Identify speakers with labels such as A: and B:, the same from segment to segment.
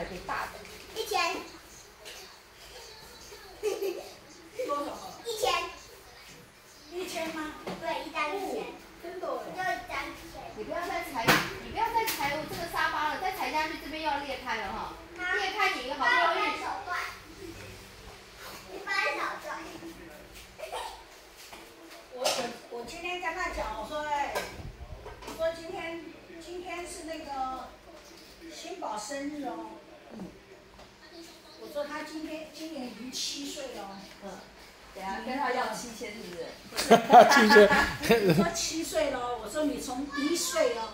A: 的给大的，
B: 一千，
C: 多少？
B: 一千，
C: 一千吗？
B: 对，一张一千，
C: 真的
B: 就一张一千。
A: 你不要再踩，你不要再踩我这个沙发了，再踩下去这边要裂开了哈，裂开你好不容易。
B: 手段，一般手段。
C: 我我我今天跟他讲，我说哎，我说今天今天是那个新宝生日哦。
A: 嗯。
C: 我说他今天今年已经七岁了哦。
A: 嗯。等下跟他要七千是不是？
D: 七千。
C: 我说七岁了，我说你从一岁哦，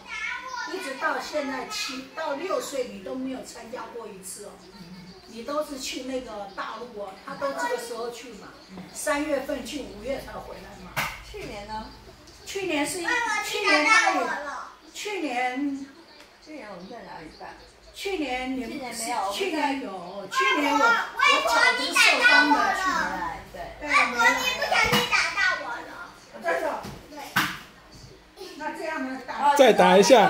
C: 一直到现在七到六岁，你都没有参加过一次哦。你都是去那个大陆哦，他都这个时候去嘛，三月份去，五月才回来嘛。
A: 去年呢？
C: 去年是去年他有，
B: 到我了。
C: 去年
A: 去年我们在哪里办？
C: 去年你
A: 去年没有
C: 去年有，去年我
B: 外
C: 我
B: 婆
C: 脚是
B: 你打
C: 受伤的，
B: 到我了
C: 去年，
A: 对。
C: 对，
B: 外婆，你不小心打到我了。
C: 真的，
B: 对。
C: 那这样呢？打
D: 再打一下